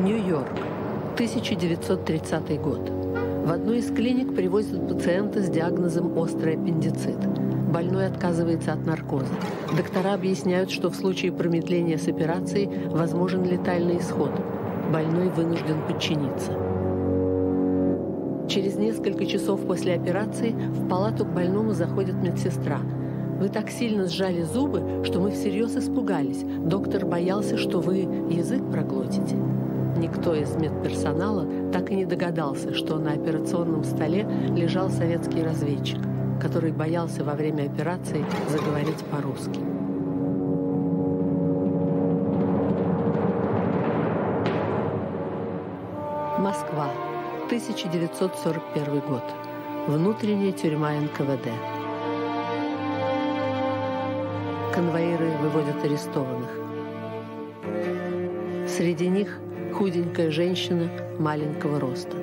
Нью-Йорк, 1930 год. В одну из клиник привозят пациента с диагнозом острый аппендицит. Больной отказывается от наркоза. Доктора объясняют, что в случае промедления с операцией возможен летальный исход. Больной вынужден подчиниться. Через несколько часов после операции в палату к больному заходит медсестра. Вы так сильно сжали зубы, что мы всерьез испугались. Доктор боялся, что вы язык проглотите. Никто из медперсонала так и не догадался, что на операционном столе лежал советский разведчик, который боялся во время операции заговорить по-русски. Москва, 1941 год. Внутренняя тюрьма НКВД. Конвоиры выводят арестованных. Среди них худенькая женщина маленького роста.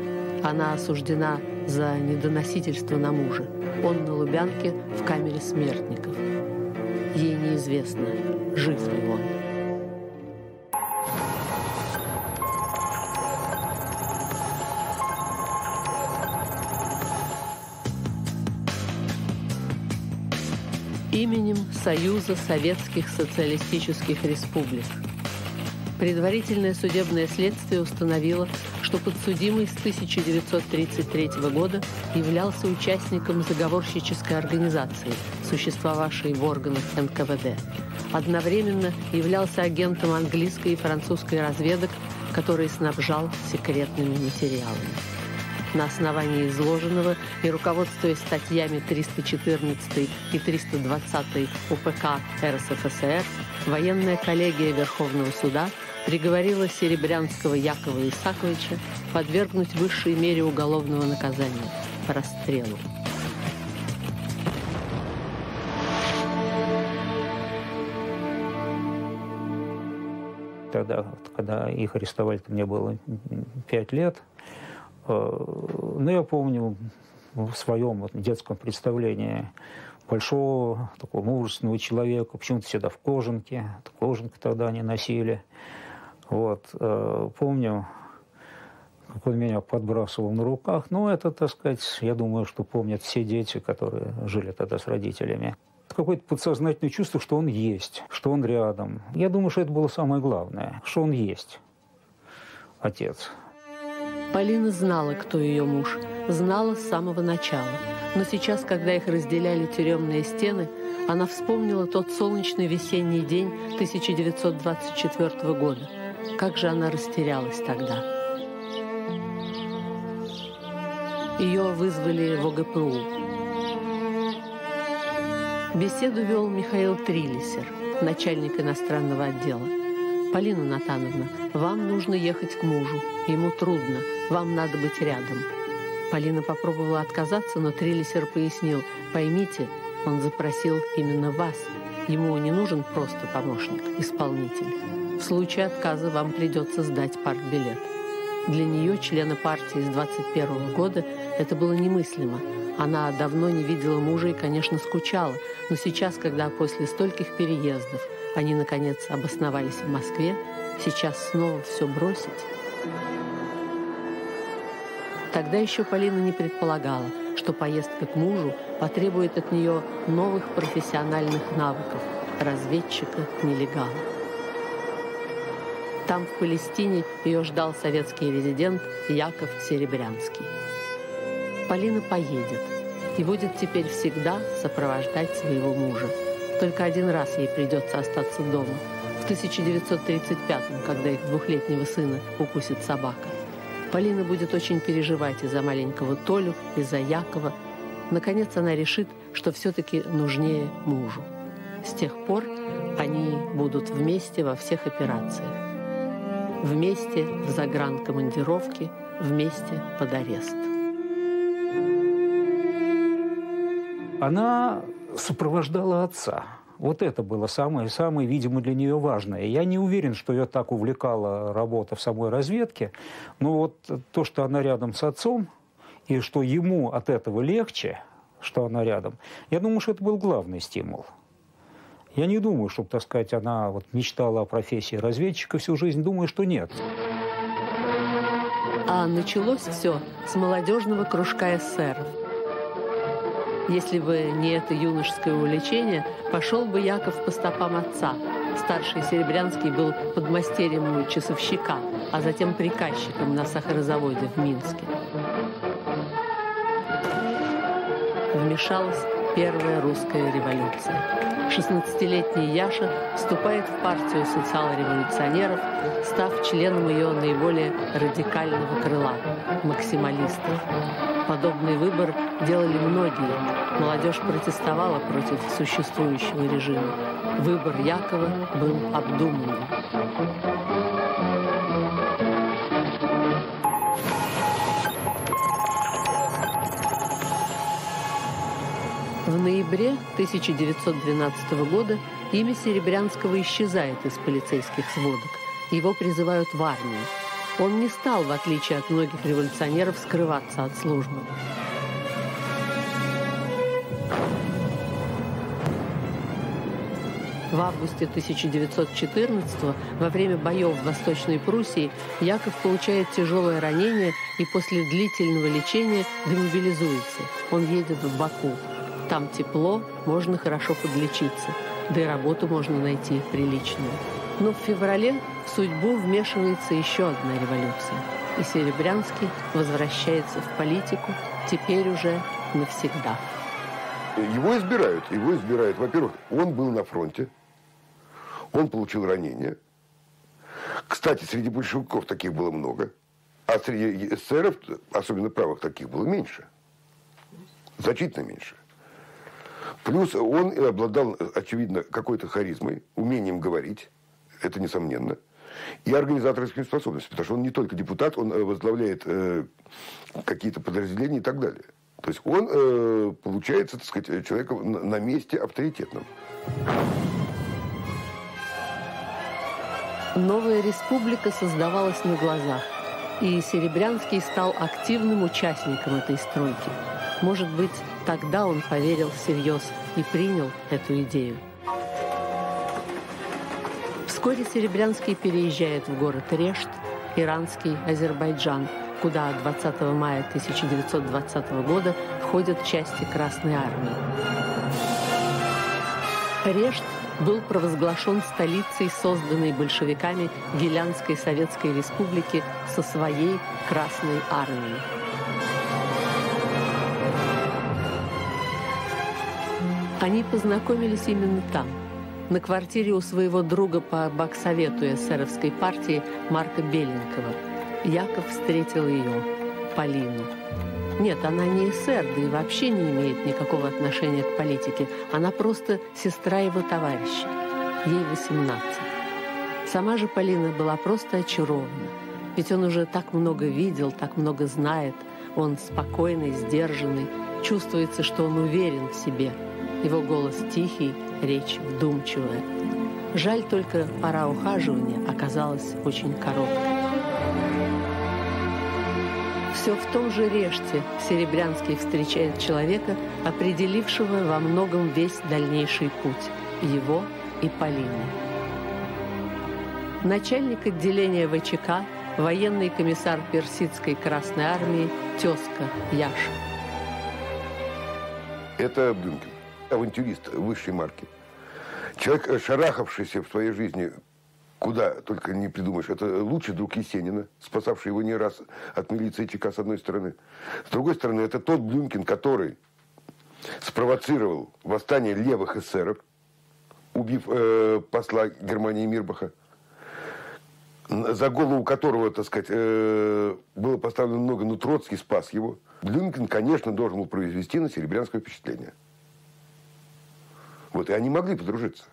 Она осуждена за недоносительство на мужа. Он на Лубянке в камере смертников. Ей неизвестно, жив ли он. именем Союза Советских Социалистических Республик – Предварительное судебное следствие установило, что подсудимый с 1933 года являлся участником заговорщической организации, существовавшей в органах НКВД. Одновременно являлся агентом английской и французской разведок, который снабжал секретными материалами. На основании изложенного и руководствуясь статьями 314 и 320 УПК РСФСР, военная коллегия Верховного суда – приговорила Серебрянского Якова Исаковича подвергнуть высшей мере уголовного наказания – расстрелу. Тогда, когда их арестовали, мне было пять лет. Э, но я помню в своем детском представлении большого, такого мужественного человека, почему-то всегда в кожанке, кожанку тогда они носили – вот, э, помню, как он меня подбрасывал на руках. Ну, это, так сказать, я думаю, что помнят все дети, которые жили тогда с родителями. Какое-то подсознательное чувство, что он есть, что он рядом. Я думаю, что это было самое главное, что он есть, отец. Полина знала, кто ее муж, знала с самого начала. Но сейчас, когда их разделяли тюремные стены, она вспомнила тот солнечный весенний день 1924 года – как же она растерялась тогда. Ее вызвали в ОГПУ. Беседу вел Михаил Трилисер, начальник иностранного отдела. «Полина Натановна, вам нужно ехать к мужу. Ему трудно, вам надо быть рядом». Полина попробовала отказаться, но Трилисер пояснил, «Поймите, он запросил именно вас. Ему не нужен просто помощник, исполнитель». В случае отказа вам придется сдать партбилет. Для нее, члена партии с 21 года, это было немыслимо. Она давно не видела мужа и, конечно, скучала, но сейчас, когда после стольких переездов они, наконец, обосновались в Москве, сейчас снова все бросить. Тогда еще Полина не предполагала, что поездка к мужу потребует от нее новых профессиональных навыков разведчика-нелегала. Там, в Палестине, ее ждал советский резидент Яков Серебрянский. Полина поедет и будет теперь всегда сопровождать своего мужа. Только один раз ей придется остаться дома. В 1935-м, когда их двухлетнего сына укусит собака. Полина будет очень переживать из-за маленького Толю, из-за Якова. Наконец она решит, что все-таки нужнее мужу. С тех пор они будут вместе во всех операциях. Вместе в загранкомандировке, вместе под арест. Она сопровождала отца. Вот это было самое, самое, видимо, для нее важное. Я не уверен, что ее так увлекала работа в самой разведке, но вот то, что она рядом с отцом, и что ему от этого легче, что она рядом, я думаю, что это был главный стимул. Я не думаю, чтобы, так сказать, она вот мечтала о профессии разведчика всю жизнь. Думаю, что нет. А началось все с молодежного кружка эсеров. Если бы не это юношеское увлечение, пошел бы Яков по стопам отца. Старший Серебрянский был подмастерьем часовщика, а затем приказчиком на сахарозаводе в Минске. Вмешалась Первая русская революция. 16-летний Яша вступает в партию социал-революционеров, став членом ее наиболее радикального крыла – максималистов. Подобный выбор делали многие. Молодежь протестовала против существующего режима. Выбор Якова был обдуманным. В ноябре 1912 года имя Серебрянского исчезает из полицейских сводок. Его призывают в армию. Он не стал, в отличие от многих революционеров, скрываться от службы. В августе 1914 во время боев в Восточной Пруссии Яков получает тяжелое ранение и после длительного лечения демобилизуется. Он едет в Баку. Там тепло, можно хорошо подлечиться, да и работу можно найти приличную. Но в феврале в судьбу вмешивается еще одна революция. И Серебрянский возвращается в политику, теперь уже навсегда. Его избирают. Его избирают. Во-первых, он был на фронте. Он получил ранение. Кстати, среди большевиков таких было много. А среди эсеров, особенно правых, таких было меньше. Значительно меньше. Плюс он обладал, очевидно, какой-то харизмой, умением говорить, это несомненно, и организаторскими способностями, потому что он не только депутат, он э, возглавляет э, какие-то подразделения и так далее. То есть он э, получается, так сказать, человеком на, месте авторитетным. Новая республика создавалась на глазах, и Серебрянский стал активным участником этой стройки. Может быть, тогда он поверил всерьез и принял эту идею. Вскоре Серебрянский переезжает в город Решт, иранский Азербайджан, куда 20 мая 1920 года входят части Красной Армии. Решт был провозглашен столицей созданной большевиками Гелянской Советской Республики со своей Красной Армией. Они познакомились именно там, на квартире у своего друга по баксовету эсеровской партии Марка Беленкова. Яков встретил ее, Полину. Нет, она не эсер, да и вообще не имеет никакого отношения к политике. Она просто сестра его товарища. Ей 18. Сама же Полина была просто очарована. Ведь он уже так много видел, так много знает. Он спокойный, сдержанный. Чувствуется, что он уверен в себе – его голос тихий, речь вдумчивая. Жаль только, пора ухаживания оказалась очень короткой. Все в том же реште Серебрянский встречает человека, определившего во многом весь дальнейший путь – его и Полины. Начальник отделения ВЧК, военный комиссар Персидской Красной Армии, тезка Яша. Это Блюмкин авантюрист высшей марки. Человек, э, шарахавшийся в своей жизни куда только не придумаешь. Это лучший друг Есенина, спасавший его не раз от милиции ЧК с одной стороны. С другой стороны, это тот Блюмкин, который спровоцировал восстание левых эсеров, убив э, посла Германии Мирбаха, за голову которого, так сказать, э, было поставлено много, но Троцкий спас его. Блюмкин, конечно, должен был произвести на Серебрянское впечатление. Вот, и они могли подружиться.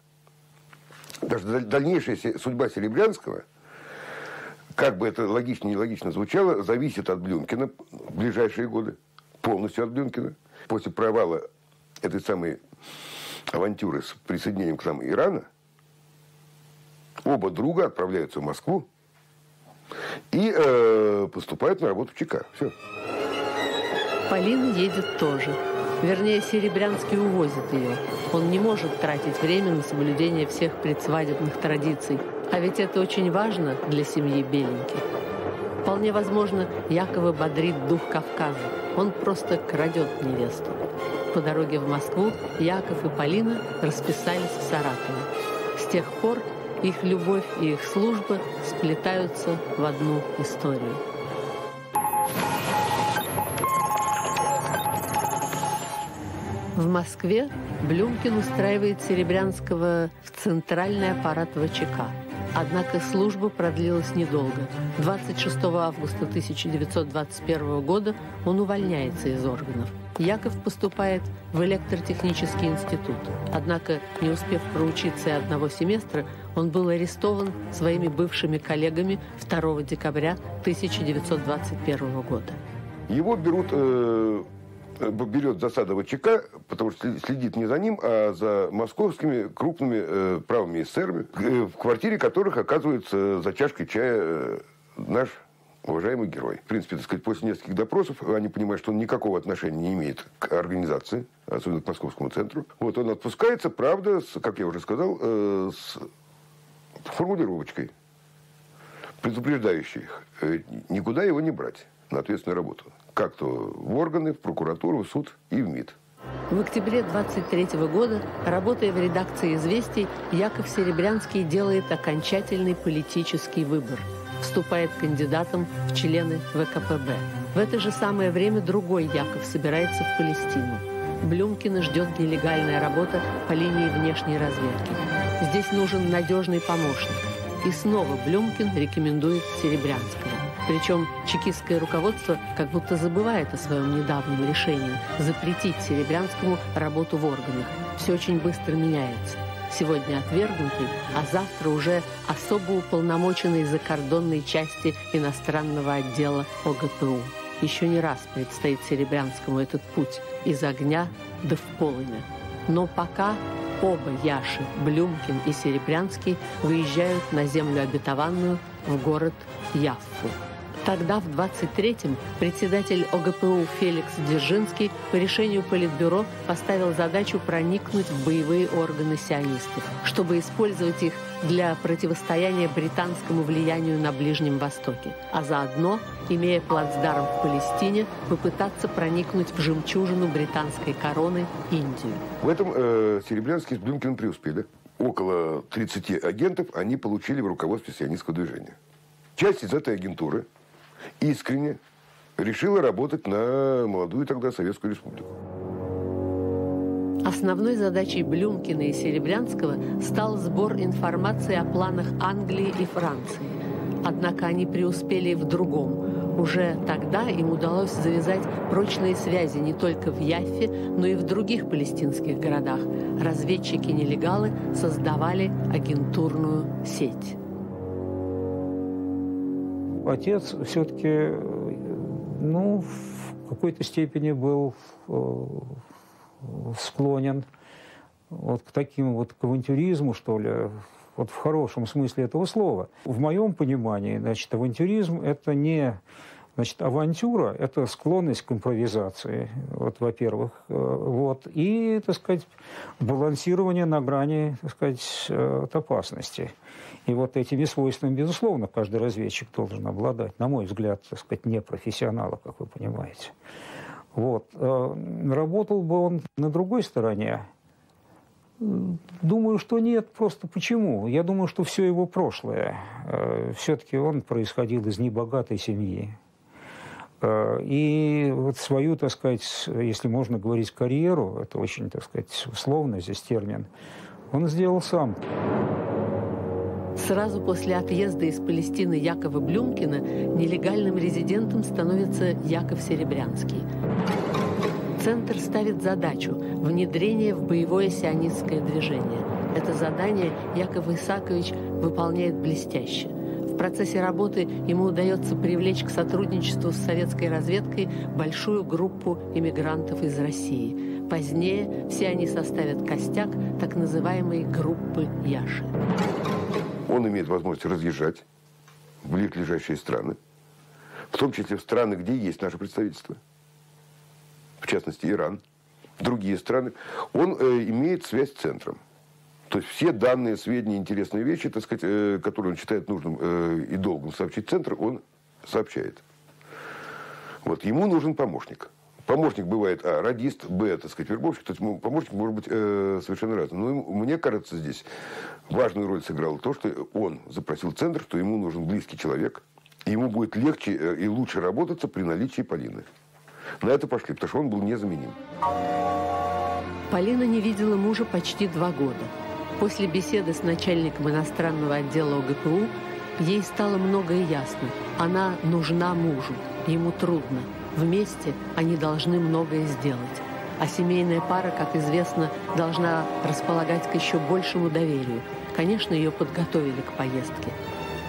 Даже дальнейшая судьба Серебрянского, как бы это логично не логично звучало, зависит от Блюмкина в ближайшие годы. Полностью от Блюмкина. После провала этой самой авантюры с присоединением к нам Ирана, оба друга отправляются в Москву и э, поступают на работу в ЧК. Все. Полина едет тоже. Вернее, Серебрянский увозит ее. Он не может тратить время на соблюдение всех предсвадебных традиций. А ведь это очень важно для семьи Беленьких. Вполне возможно, Якова бодрит дух Кавказа. Он просто крадет невесту. По дороге в Москву Яков и Полина расписались в Саратове. С тех пор их любовь и их служба сплетаются в одну историю. В Москве Блюмкин устраивает Серебрянского в центральный аппарат ВЧК. Однако служба продлилась недолго. 26 августа 1921 года он увольняется из органов. Яков поступает в электротехнический институт. Однако, не успев проучиться и одного семестра, он был арестован своими бывшими коллегами 2 декабря 1921 года. Его берут э, берет засада ВЧК, потому что следит не за ним, а за московскими крупными э, правыми эсерами, э, в квартире которых оказывается за чашкой чая э, наш уважаемый герой. В принципе, так сказать, после нескольких допросов они понимают, что он никакого отношения не имеет к организации, особенно к московскому центру. Вот он отпускается, правда, с, как я уже сказал, э, с формулировочкой, предупреждающей их, э, никуда его не брать на ответственную работу как-то в органы, в прокуратуру, в суд и в МИД. В октябре 23 года, работая в редакции «Известий», Яков Серебрянский делает окончательный политический выбор. Вступает кандидатом в члены ВКПБ. В это же самое время другой Яков собирается в Палестину. Блюмкина ждет нелегальная работа по линии внешней разведки. Здесь нужен надежный помощник. И снова Блюмкин рекомендует Серебрянского. Причем чекистское руководство как будто забывает о своем недавнем решении запретить Серебрянскому работу в органах. Все очень быстро меняется. Сегодня отвергнутый, а завтра уже особо уполномоченный закордонной части иностранного отдела ОГПУ. Еще не раз предстоит Серебрянскому этот путь из огня до в. Но пока оба Яши, Блюмкин и Серебрянский, выезжают на землю обетованную в город Яффу. Тогда, в 23-м, председатель ОГПУ Феликс Дзержинский по решению Политбюро поставил задачу проникнуть в боевые органы сионистов, чтобы использовать их для противостояния британскому влиянию на Ближнем Востоке, а заодно, имея плацдарм в Палестине, попытаться проникнуть в жемчужину британской короны Индию. В этом э, Серебрянский с Блюмкиным преуспели. Около 30 агентов они получили в руководстве сионистского движения. Часть из этой агентуры – искренне решила работать на молодую тогда Советскую Республику. Основной задачей Блюмкина и Серебрянского стал сбор информации о планах Англии и Франции. Однако они преуспели в другом. Уже тогда им удалось завязать прочные связи не только в Яффе, но и в других палестинских городах. Разведчики-нелегалы создавали агентурную сеть отец все-таки, ну, в какой-то степени был э, склонен вот к таким вот к авантюризму, что ли, вот в хорошем смысле этого слова. В моем понимании, значит, авантюризм – это не Значит, авантюра – это склонность к импровизации, вот, во-первых. Э, вот, и, так сказать, балансирование на грани, так сказать, э, от опасности. И вот этими свойствами, безусловно, каждый разведчик должен обладать, на мой взгляд, так сказать, не профессионала, как вы понимаете. Вот. Э, работал бы он на другой стороне, Думаю, что нет. Просто почему? Я думаю, что все его прошлое. Все-таки он происходил из небогатой семьи. Э, и вот свою, так сказать, если можно говорить карьеру, это очень, так сказать, условно здесь термин, он сделал сам. Сразу после отъезда из Палестины Якова Блюмкина нелегальным резидентом становится Яков Серебрянский. Центр ставит задачу – внедрение в боевое сионистское движение. Это задание Яков Исакович выполняет блестяще – в процессе работы ему удается привлечь к сотрудничеству с советской разведкой большую группу иммигрантов из России. Позднее все они составят костяк так называемой группы Яши. Он имеет возможность разъезжать в близлежащие страны, в том числе в страны, где есть наше представительство, в частности Иран, другие страны. Он э, имеет связь с центром. То есть все данные, сведения, интересные вещи, так сказать, э, которые он считает нужным э, и долгом сообщить центр, он сообщает. Вот ему нужен помощник. Помощник бывает, а, радист, б, так сказать, вербовщик. То есть помощник может быть э, совершенно разный. Но мне кажется, здесь важную роль сыграло то, что он запросил центр, что ему нужен близкий человек. И ему будет легче э, и лучше работаться при наличии Полины. На это пошли, потому что он был незаменим. Полина не видела мужа почти два года. После беседы с начальником иностранного отдела ОГПУ ей стало многое ясно. Она нужна мужу, ему трудно. Вместе они должны многое сделать. А семейная пара, как известно, должна располагать к еще большему доверию. Конечно, ее подготовили к поездке.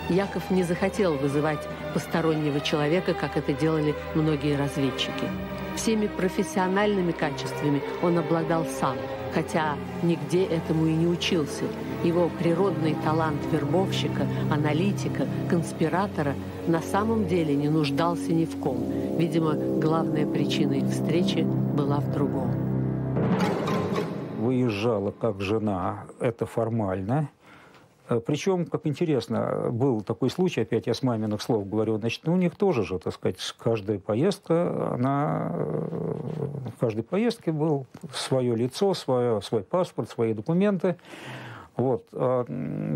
Яков не захотел вызывать постороннего человека, как это делали многие разведчики. Всеми профессиональными качествами он обладал сам, хотя нигде этому и не учился. Его природный талант вербовщика, аналитика, конспиратора на самом деле не нуждался ни в ком. Видимо, главная причина их встречи была в другом. Выезжала как жена, это формально. Э, Причем, как интересно, был такой случай, опять я с маминых слов говорю, значит, ну, у них тоже же, так сказать, каждая поездка, она, э, в каждой поездке был свое лицо, свое, свой паспорт, свои документы. Вот. А,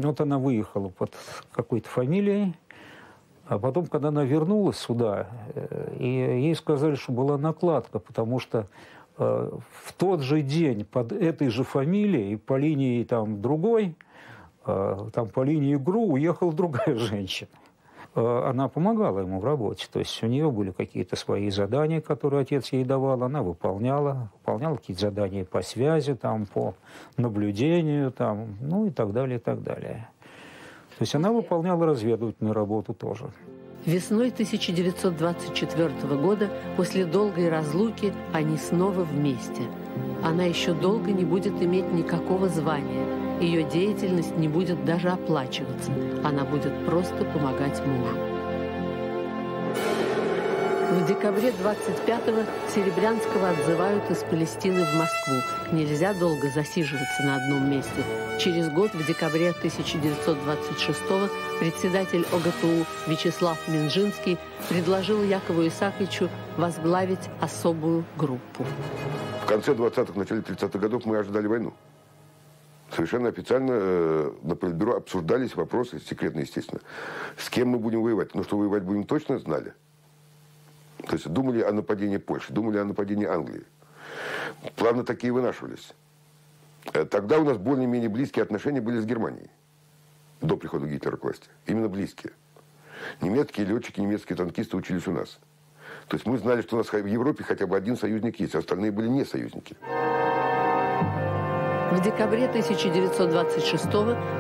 вот она выехала под какой-то фамилией, а потом, когда она вернулась сюда, э, и ей сказали, что была накладка, потому что в тот же день под этой же фамилией, по линии там другой, а, там по линии ГРУ уехала другая женщина. А, она помогала ему в работе, то есть у нее были какие-то свои задания, которые отец ей давал, она выполняла, выполняла какие-то задания по связи, там, по наблюдению, там, ну и так далее, и так далее. То есть она выполняла разведывательную работу тоже. Весной 1924 года, после долгой разлуки, они снова вместе. Она еще долго не будет иметь никакого звания – ее деятельность не будет даже оплачиваться. Она будет просто помогать мужу. В декабре 25-го Серебрянского отзывают из Палестины в Москву. Нельзя долго засиживаться на одном месте. Через год, в декабре 1926-го, председатель ОГПУ Вячеслав Минжинский предложил Якову Исаковичу возглавить особую группу. В конце 20-х, начале 30-х годов мы ожидали войну совершенно официально э, на Политбюро обсуждались вопросы, секретно, естественно, с кем мы будем воевать. Но что воевать будем точно знали. То есть думали о нападении Польши, думали о нападении Англии. Плавно такие вынашивались. Э, тогда у нас более-менее близкие отношения были с Германией. До прихода Гитлера к власти. Именно близкие. Немецкие летчики, немецкие танкисты учились у нас. То есть мы знали, что у нас в Европе хотя бы один союзник есть, а остальные были не союзники. В декабре 1926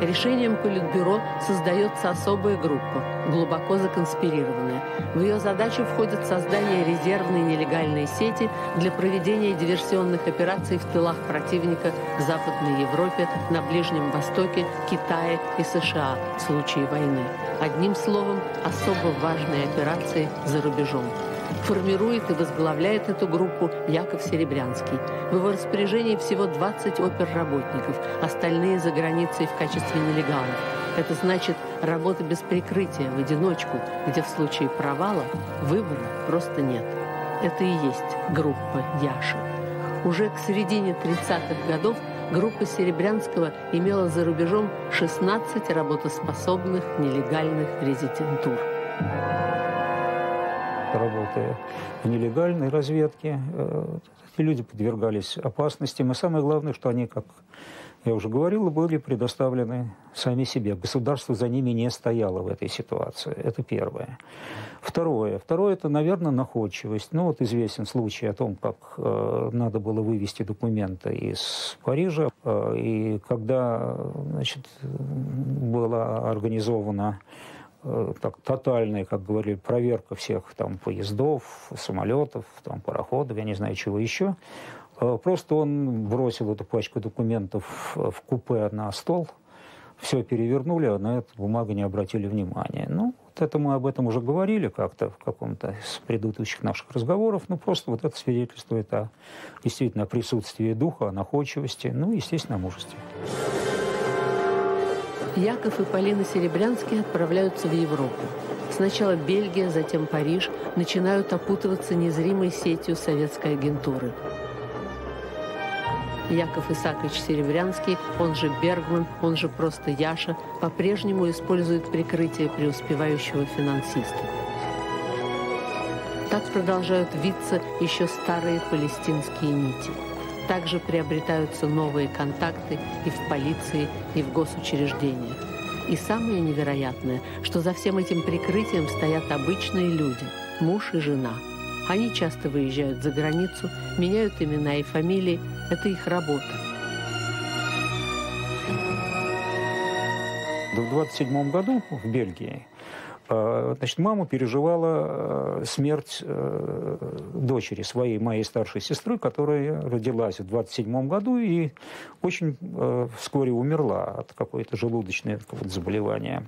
решением Политбюро создается особая группа, глубоко законспирированная. В ее задачу входит создание резервной нелегальной сети для проведения диверсионных операций в тылах противника в Западной Европе, на Ближнем Востоке, Китае и США в случае войны. Одним словом, особо важные операции за рубежом. Формирует и возглавляет эту группу Яков Серебрянский. В его распоряжении всего 20 оперработников, остальные за границей в качестве нелегалов. Это значит работа без прикрытия, в одиночку, где в случае провала выбора просто нет. Это и есть группа Яши. Уже к середине 30-х годов группа Серебрянского имела за рубежом 16 работоспособных нелегальных резидентур работая в нелегальной разведке. Э, эти люди подвергались опасностям. И самое главное, что они, как я уже говорил, были предоставлены сами себе. Государство за ними не стояло в этой ситуации. Это первое. Второе. Второе – это, наверное, находчивость. Ну, вот известен случай о том, как э, надо было вывести документы из Парижа. Э, и когда, значит, была организована так, тотальная, как говорили, проверка всех там поездов, самолетов, там, пароходов, я не знаю, чего еще. Э, просто он бросил эту пачку документов в купе на стол, все перевернули, а на эту бумагу не обратили внимания. Ну, вот это мы об этом уже говорили как-то в каком-то из предыдущих наших разговоров. Ну, просто вот это свидетельствует о действительно присутствии духа, о находчивости, ну, естественно, о мужестве. Яков и Полина Серебрянские отправляются в Европу. Сначала Бельгия, затем Париж начинают опутываться незримой сетью советской агентуры. Яков Исаакович Серебрянский, он же Бергман, он же просто Яша, по-прежнему использует прикрытие преуспевающего финансиста. Так продолжают виться еще старые палестинские нити. Также приобретаются новые контакты и в полиции, и в госучреждениях. И самое невероятное, что за всем этим прикрытием стоят обычные люди, муж и жена. Они часто выезжают за границу, меняют имена и фамилии. Это их работа. В 27 году в Бельгии Значит, мама переживала э, смерть э, дочери своей, моей старшей сестры, которая родилась в 27 году и очень вскоре умерла от какой-то желудочного заболевания.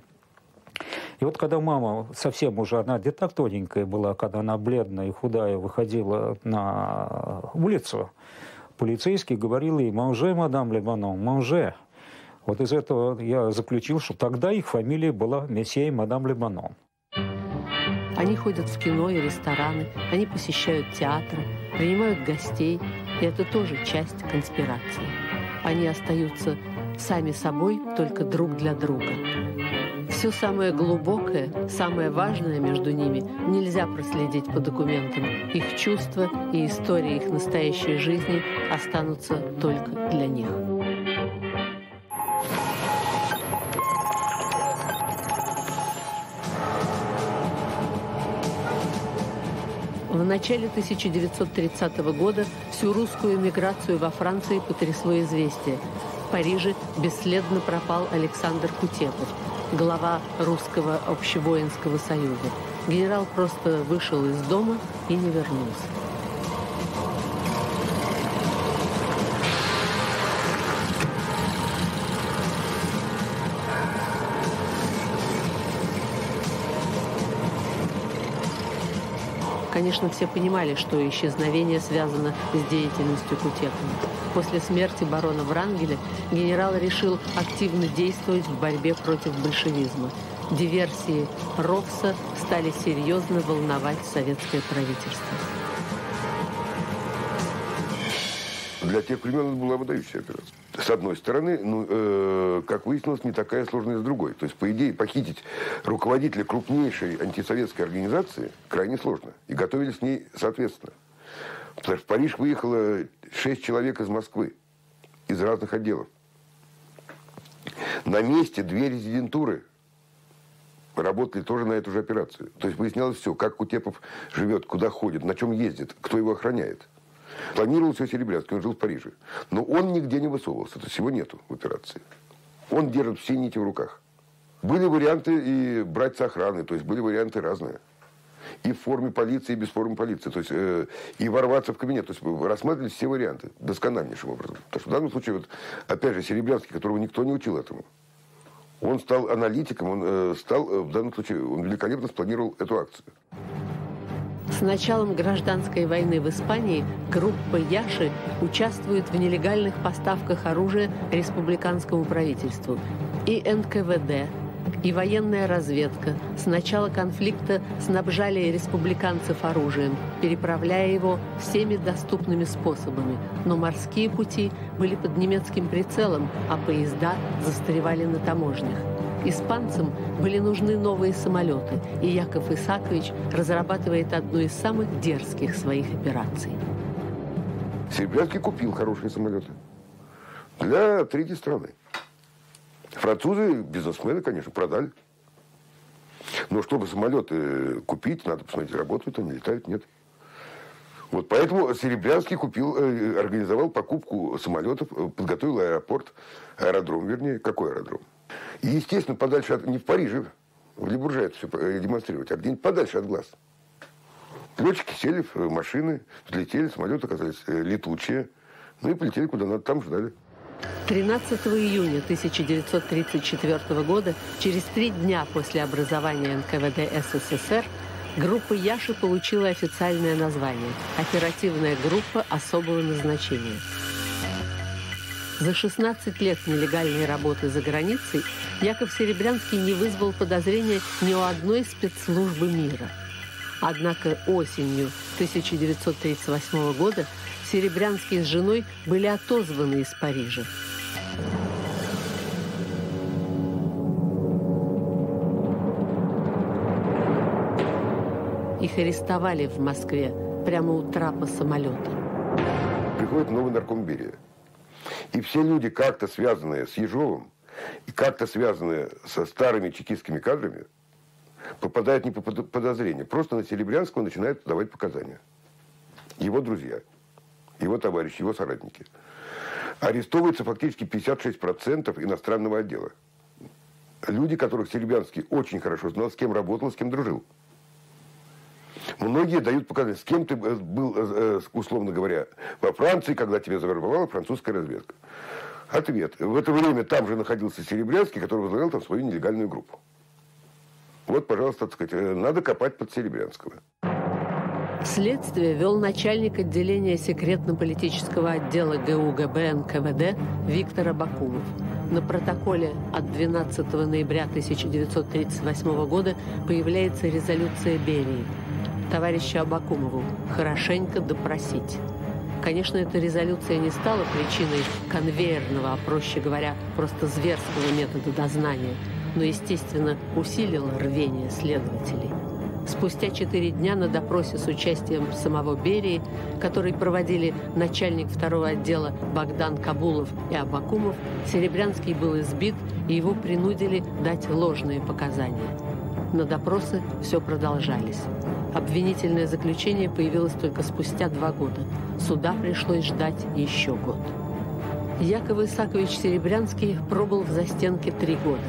И вот когда мама совсем уже, она где так тоненькая была, когда она бледная и худая выходила на улицу, полицейский говорил ей «Манже, мадам Лебанон, манже». Вот из этого я заключил, что тогда их фамилия была Месье и мадам Лебанон. Они ходят в кино и рестораны, они посещают театры, принимают гостей, и это тоже часть конспирации. Они остаются сами собой только друг для друга. Все самое глубокое, самое важное между ними нельзя проследить по документам. Их чувства и история их настоящей жизни останутся только для них. В начале 1930 года всю русскую эмиграцию во Франции потрясло известие. В Париже бесследно пропал Александр Кутепов, глава Русского общевоинского союза. Генерал просто вышел из дома и не вернулся. Конечно, все понимали, что исчезновение связано с деятельностью Кутепова. После смерти барона Врангеля генерал решил активно действовать в борьбе против большевизма. Диверсии Ровса стали серьезно волновать советское правительство. Для тех времен это была выдающая операция. С одной стороны, ну, э, как выяснилось, не такая сложная с другой. То есть, по идее, похитить руководителя крупнейшей антисоветской организации крайне сложно. И готовились с ней соответственно. Потому что в Париж выехало шесть человек из Москвы, из разных отделов. На месте две резидентуры работали тоже на эту же операцию. То есть выяснялось все, как Кутепов живет, куда ходит, на чем ездит, кто его охраняет. Планировал все Серебрянский, он жил в Париже. Но он нигде не высовывался. То есть его нету в операции. Он держит все нити в руках. Были варианты и брать с охраны, то есть были варианты разные. И в форме полиции, и без формы полиции. То есть э, и ворваться в кабинет. То есть рассматривались все варианты доскональнейшим образом. Потому что в данном случае, вот, опять же, Серебрянский, которого никто не учил этому, он стал аналитиком, он э, стал, э, в данном случае, он великолепно спланировал эту акцию. С началом гражданской войны в Испании группа Яши участвует в нелегальных поставках оружия республиканскому правительству. И НКВД, и военная разведка с начала конфликта снабжали республиканцев оружием, переправляя его всеми доступными способами. Но морские пути были под немецким прицелом, а поезда застревали на таможнях. Испанцам были нужны новые самолеты, и Яков Исакович разрабатывает одну из самых дерзких своих операций. Серебрянский купил хорошие самолеты для третьей страны. Французы, бизнесмены, конечно, продали. Но чтобы самолеты купить, надо посмотреть, работают они, летают, нет. Вот поэтому Серебрянский купил, э, организовал покупку самолетов, э, подготовил аэропорт, аэродром, вернее, какой аэродром? И, естественно, подальше от... Не в Париже, в Лебурже это все э, демонстрировать, а где-нибудь подальше от глаз. Летчики сели в машины, взлетели, самолеты оказались э, летучие. Ну и полетели куда надо, там ждали. 13 июня 1934 года, через три дня после образования НКВД СССР, группа Яши получила официальное название – оперативная группа особого назначения. За 16 лет нелегальной работы за границей Яков Серебрянский не вызвал подозрения ни у одной спецслужбы мира. Однако осенью 1938 года Серебрянский с женой были отозваны из Парижа. Их арестовали в Москве прямо у трапа самолета. Приходит новый нарком Берия. И все люди, как-то связанные с Ежовым, и как-то связанные со старыми чекистскими кадрами, попадают не по подозрению. Просто на Серебрянского начинают давать показания. Его друзья, его товарищи, его соратники. Арестовывается фактически 56% иностранного отдела. Люди, которых Серебрянский очень хорошо знал, с кем работал, с кем дружил. Многие дают показания, с кем ты э, был, э, э, условно говоря, во Франции, когда тебя завербовала французская разведка. Ответ. В это время там же находился Серебрянский, который возглавлял там свою нелегальную группу. Вот, пожалуйста, так сказать, надо копать под Серебрянского. Следствие вел начальник отделения секретно-политического отдела ГУГБ НКВД Виктор Абакумов. На протоколе от 12 ноября 1938 года появляется резолюция Берии – товарища Абакумову хорошенько допросить. Конечно, эта резолюция не стала причиной конвейерного, а проще говоря, просто зверского метода дознания, но, естественно, усилила рвение следователей. Спустя четыре дня на допросе с участием самого Берии, который проводили начальник второго отдела Богдан Кабулов и Абакумов, Серебрянский был избит, и его принудили дать ложные показания. На допросы все продолжались. Обвинительное заключение появилось только спустя два года. Суда пришлось ждать еще год. Яков Исакович Серебрянский пробыл в застенке три года.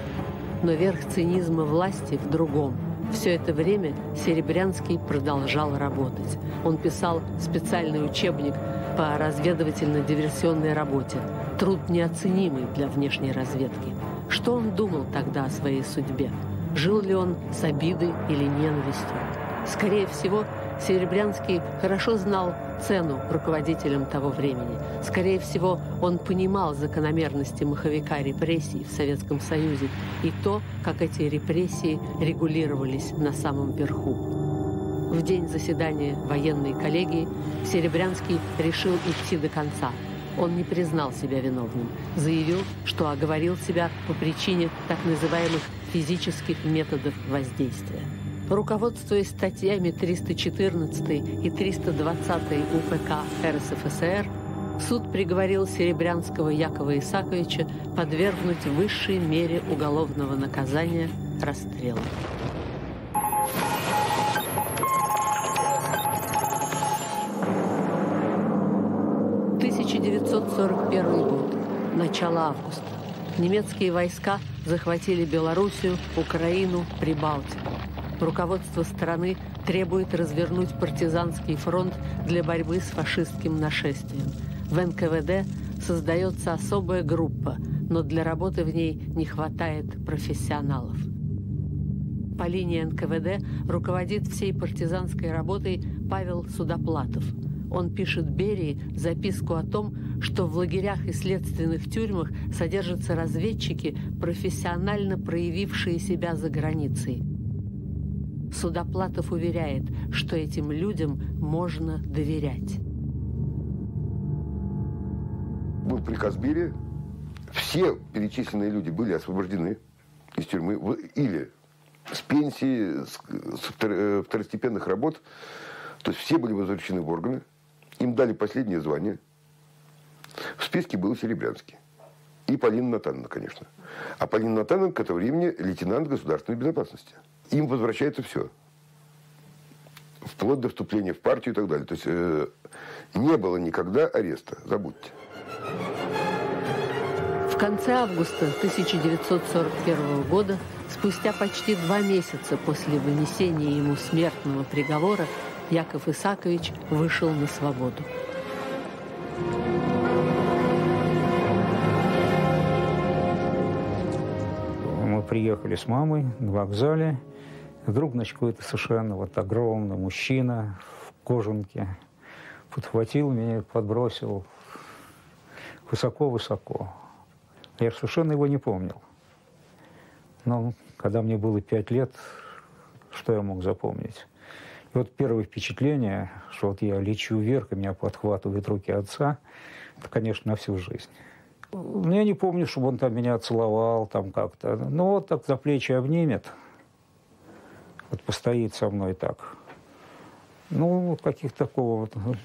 Но верх цинизма власти в другом. Все это время Серебрянский продолжал работать. Он писал специальный учебник по разведывательно-диверсионной работе. Труд неоценимый для внешней разведки. Что он думал тогда о своей судьбе? Жил ли он с обидой или ненавистью? Скорее всего, Серебрянский хорошо знал цену руководителям того времени. Скорее всего, он понимал закономерности маховика репрессий в Советском Союзе и то, как эти репрессии регулировались на самом верху. В день заседания военной коллегии Серебрянский решил идти до конца. Он не признал себя виновным, заявил, что оговорил себя по причине так называемых физических методов воздействия. Руководствуясь статьями 314 и 320 УПК РСФСР, суд приговорил Серебрянского Якова Исаковича подвергнуть высшей мере уголовного наказания расстрелу. «1941 год. Начало августа. Немецкие войска захватили Белоруссию, Украину, Прибалтику. Руководство страны требует развернуть партизанский фронт для борьбы с фашистским нашествием. В НКВД создается особая группа, но для работы в ней не хватает профессионалов. По линии НКВД руководит всей партизанской работой Павел Судоплатов. Он пишет Берии записку о том, что в лагерях и следственных тюрьмах содержатся разведчики, профессионально проявившие себя за границей. Судоплатов уверяет, что этим людям можно доверять. Был приказ Берия, все перечисленные люди были освобождены из тюрьмы или с пенсии, с э, второстепенных работ. То есть все были возвращены в органы, им дали последнее звание. В списке был Серебрянский. И Полина Натановна, конечно. А Полина Натановна к этому времени лейтенант государственной безопасности им возвращается все. Вплоть до вступления в партию и так далее. То есть э, не было никогда ареста, забудьте. В конце августа 1941 года, спустя почти два месяца после вынесения ему смертного приговора, Яков Исакович вышел на свободу. Приехали с мамой на вокзале, Вдруг, значит, какой-то совершенно вот огромный мужчина в кожанке подхватил меня, подбросил высоко-высоко. Я совершенно его не помнил. Но когда мне было пять лет, что я мог запомнить? И вот первое впечатление, что вот я лечу вверх, и меня подхватывают руки отца, это, конечно, на всю жизнь. Ну, я не помню, чтобы он там меня целовал, там как-то. Ну, вот так за плечи обнимет, вот постоит со мной так. Ну, каких такого вот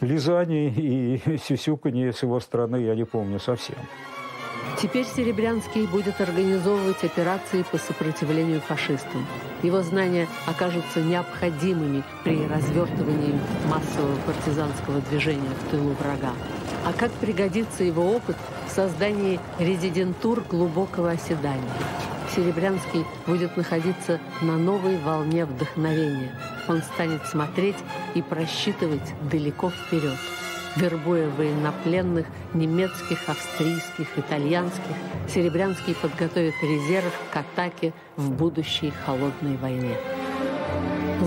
лизаний и сюсюканье с его стороны я не помню совсем. Теперь Серебрянский будет организовывать операции по сопротивлению фашистам. Его знания окажутся необходимыми при развертывании массового партизанского движения в тылу врага. А как пригодится его опыт в создании резидентур глубокого оседания? Серебрянский будет находиться на новой волне вдохновения. Он станет смотреть и просчитывать далеко вперед вербуя военнопленных немецких, австрийских, итальянских, Серебрянский подготовит резерв к атаке в будущей холодной войне.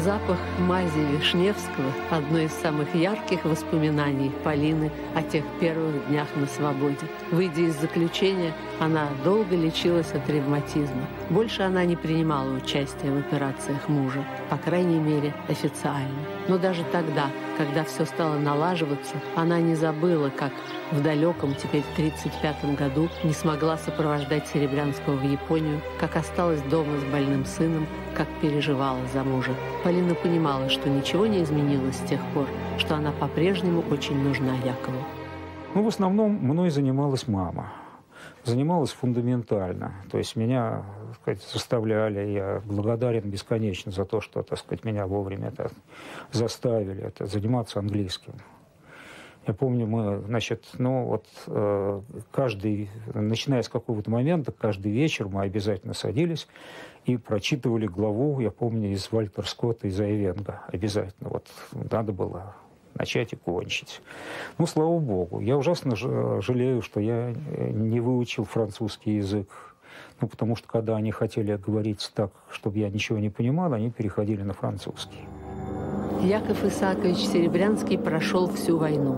Запах мази Вишневского – одно из самых ярких воспоминаний Полины о тех первых днях на свободе. Выйдя из заключения, она долго лечилась от ревматизма. Больше она не принимала участия в операциях мужа, по крайней мере, официально. Но даже тогда, когда все стало налаживаться, она не забыла, как в далеком, теперь 1935 году, не смогла сопровождать Серебрянского в Японию, как осталась дома с больным сыном, как переживала за мужа. Полина понимала, что ничего не изменилось с тех пор, что она по-прежнему очень нужна Якову. Ну, в основном мной занималась мама. Занималась фундаментально. То есть меня сказать, заставляли, я благодарен бесконечно за то, что так сказать, меня вовремя это заставили это, заниматься английским. Я помню, мы, значит, ну вот э, каждый, начиная с какого-то момента, каждый вечер мы обязательно садились и прочитывали главу, я помню, из Вальтер Скотта, из Айвенга. Обязательно. Вот надо было начать и кончить. Ну, слава богу. Я ужасно жалею, что я э, не выучил французский язык. Ну, потому что когда они хотели говорить так, чтобы я ничего не понимал, они переходили на французский. Яков Исаакович Серебрянский прошел всю войну.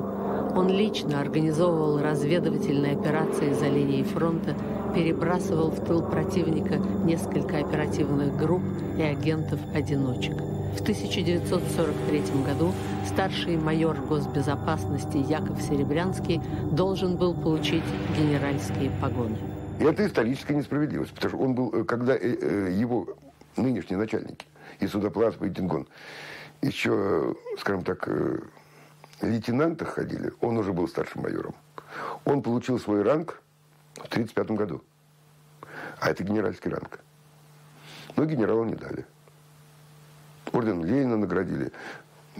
Он лично организовывал разведывательные операции за линией фронта перебрасывал в тыл противника несколько оперативных групп и агентов-одиночек. В 1943 году старший майор госбезопасности Яков Серебрянский должен был получить генеральские погоны. И это историческая несправедливость, потому что он был, э, когда э, э, его нынешние начальники, и Судоплазма, и Дингон, еще, скажем так, лейтенантах ходили, он уже был старшим майором. Он получил свой ранг в 1935 году. А это генеральский ранг. Но генералу не дали. Орден Ленина наградили,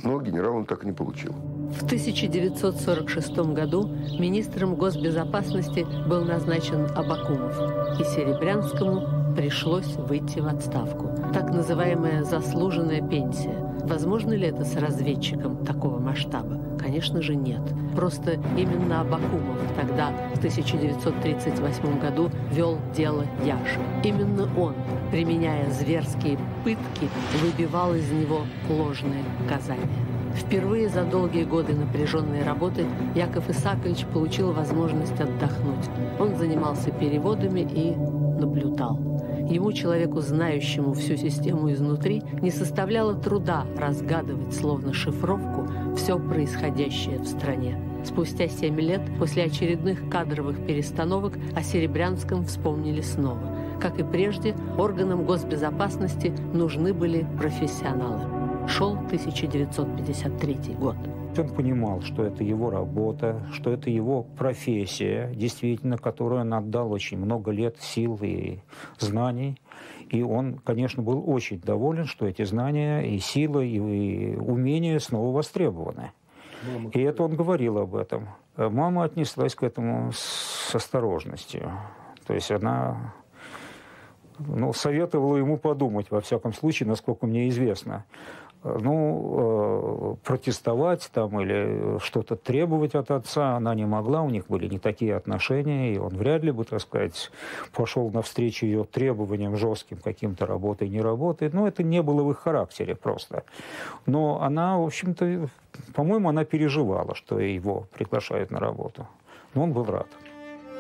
но генерал он так и не получил. В 1946 году министром госбезопасности был назначен Абакумов, и Серебрянскому пришлось выйти в отставку. Так называемая заслуженная пенсия. Возможно ли это с разведчиком такого масштаба? Конечно же нет. Просто именно Абакумов тогда, в 1938 году, вел дело Яши. Именно он, применяя зверские пытки, выбивал из него ложные показания. Впервые за долгие годы напряженной работы Яков Исакович получил возможность отдохнуть. Он занимался переводами и наблюдал. Ему, человеку, знающему всю систему изнутри, не составляло труда разгадывать, словно шифровку, все происходящее в стране. Спустя семь лет после очередных кадровых перестановок о Серебрянском вспомнили снова. Как и прежде, органам госбезопасности нужны были профессионалы. Шел 1953 год. Он понимал, что это его работа, что это его профессия, действительно, которую он отдал очень много лет сил и знаний. И он, конечно, был очень доволен, что эти знания и силы, и умения снова востребованы. Мама, и это он говорил об этом. Мама отнеслась к этому с осторожностью. То есть она ну, советовала ему подумать, во всяком случае, насколько мне известно ну, э, протестовать там или что-то требовать от отца она не могла, у них были не такие отношения, и он вряд ли бы, так сказать, пошел навстречу ее требованиям жестким каким-то работой, не работает. Но это не было в их характере просто. Но она, в общем-то, по-моему, она переживала, что его приглашают на работу. Но он был рад.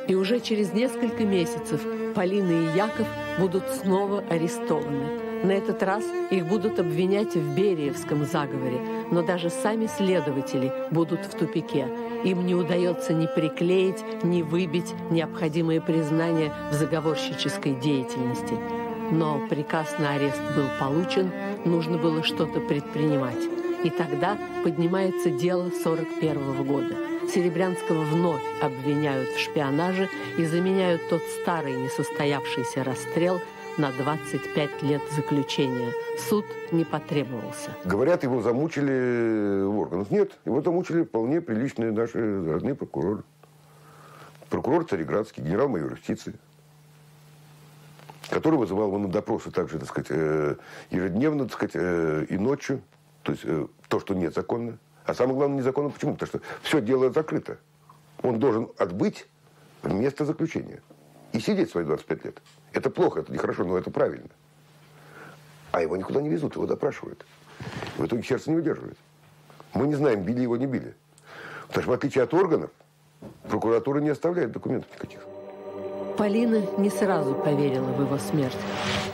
И уже через несколько месяцев Полина и Яков будут снова арестованы. На этот раз их будут обвинять в Бериевском заговоре, но даже сами следователи будут в тупике. Им не удается ни приклеить, ни выбить необходимые признания в заговорщической деятельности. Но приказ на арест был получен, нужно было что-то предпринимать. И тогда поднимается дело 41 года. Серебрянского вновь обвиняют в шпионаже и заменяют тот старый несостоявшийся расстрел на 25 лет заключения. Суд не потребовался. Говорят, его замучили в органах. Нет, его замучили вполне приличные наши родные прокуроры. Прокурор Цареградский, генерал-майор юстиции который вызывал его на допросы также, так сказать, э, ежедневно, так сказать, э, и ночью. То есть э, то, что незаконно. А самое главное, незаконно почему? Потому что все дело закрыто. Он должен отбыть в место заключения и сидеть свои 25 лет. Это плохо, это нехорошо, но это правильно. А его никуда не везут, его допрашивают. В итоге сердце не выдерживает. Мы не знаем, били его, не били. Потому что в отличие от органов, прокуратура не оставляет документов никаких. Полина не сразу поверила в его смерть.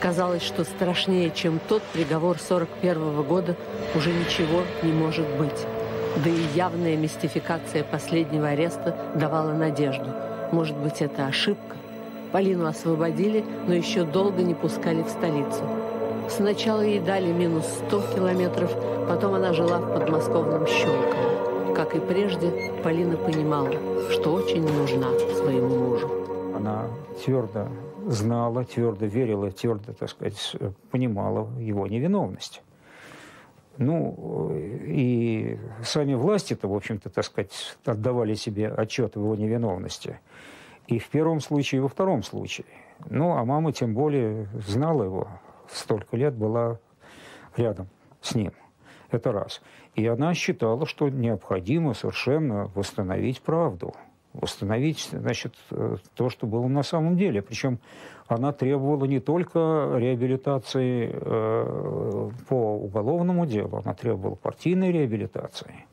Казалось, что страшнее, чем тот приговор 41 -го года, уже ничего не может быть. Да и явная мистификация последнего ареста давала надежду. Может быть, это ошибка? Полину освободили, но еще долго не пускали в столицу. Сначала ей дали минус 100 километров, потом она жила в подмосковном Щелково. Как и прежде, Полина понимала, что очень нужна своему мужу она твердо знала, твердо верила, твердо, так сказать, понимала его невиновность. Ну, и сами власти-то, в общем-то, так сказать, отдавали себе отчет в его невиновности. И в первом случае, и во втором случае. Ну, а мама тем более знала его, столько лет была рядом с ним. Это раз. И она считала, что необходимо совершенно восстановить правду – восстановить значит, э, то, что было на самом деле. Причем она требовала не только реабилитации э, по уголовному делу, она требовала партийной реабилитации.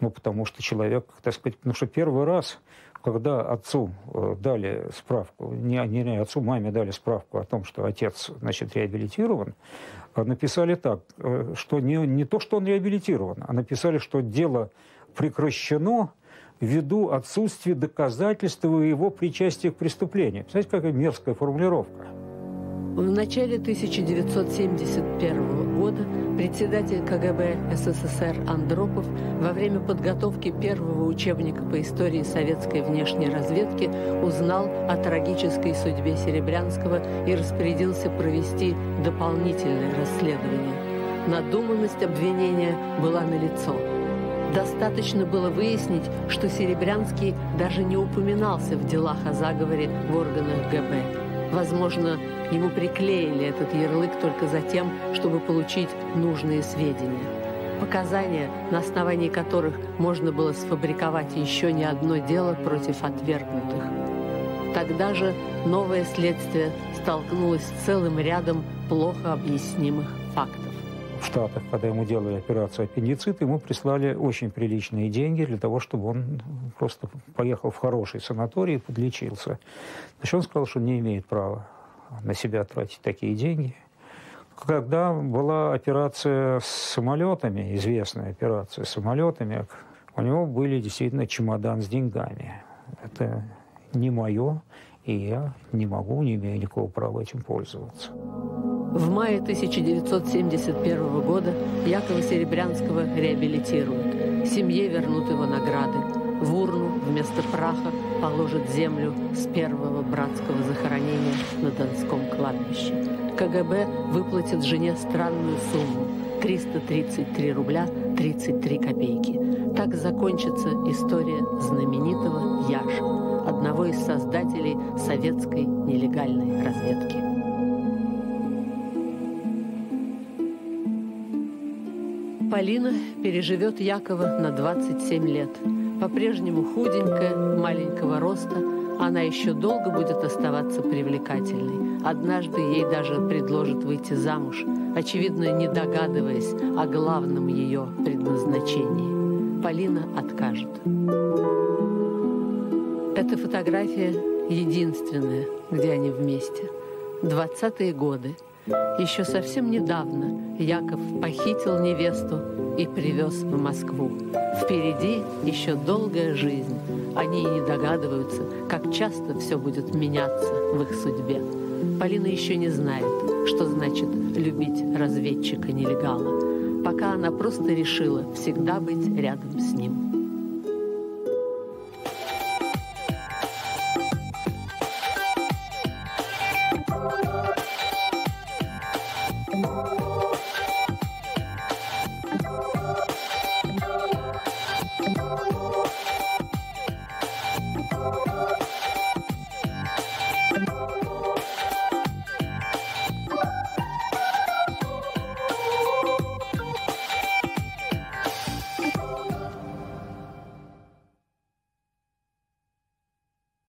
Ну, потому что человек, так сказать, ну что первый раз, когда отцу э, дали справку, не, не, не отцу, маме дали справку о том, что отец, значит, реабилитирован, э, написали так, э, что не, не то, что он реабилитирован, а написали, что дело прекращено ввиду отсутствия доказательств его причастия к преступлению. Знаете, какая мерзкая формулировка. В начале 1971 года председатель КГБ СССР Андропов во время подготовки первого учебника по истории советской внешней разведки узнал о трагической судьбе Серебрянского и распорядился провести дополнительное расследование. Надуманность обвинения была налицо. Достаточно было выяснить, что Серебрянский даже не упоминался в делах о заговоре в органах ГБ. Возможно, ему приклеили этот ярлык только за тем, чтобы получить нужные сведения. Показания, на основании которых можно было сфабриковать еще не одно дело против отвергнутых. Тогда же новое следствие столкнулось с целым рядом плохо объяснимых фактов в Штатах, когда ему делали операцию аппендицит, ему прислали очень приличные деньги для того, чтобы он просто поехал в хороший санаторий и подлечился. Значит, он сказал, что не имеет права на себя тратить такие деньги. Когда была операция с самолетами, известная операция с самолетами, у него были действительно чемодан с деньгами. Это не мое, и я не могу, не имею никакого права этим пользоваться. В мае 1971 года Якова Серебрянского реабилитируют. Семье вернут его награды. В урну вместо праха положат землю с первого братского захоронения на Донском кладбище. КГБ выплатит жене странную сумму – 333 рубля 33 копейки. Так закончится история знаменитого Яша, одного из создателей советской нелегальной разведки. Полина переживет Якова на 27 лет. По-прежнему худенькая, маленького роста, она еще долго будет оставаться привлекательной. Однажды ей даже предложат выйти замуж, очевидно, не догадываясь о главном ее предназначении. Полина откажет. Эта фотография единственная, где они вместе. Двадцатые годы. Еще совсем недавно Яков похитил невесту и привез в Москву. Впереди еще долгая жизнь. Они и не догадываются, как часто все будет меняться в их судьбе. Полина еще не знает, что значит любить разведчика-нелегала, пока она просто решила всегда быть рядом с ним.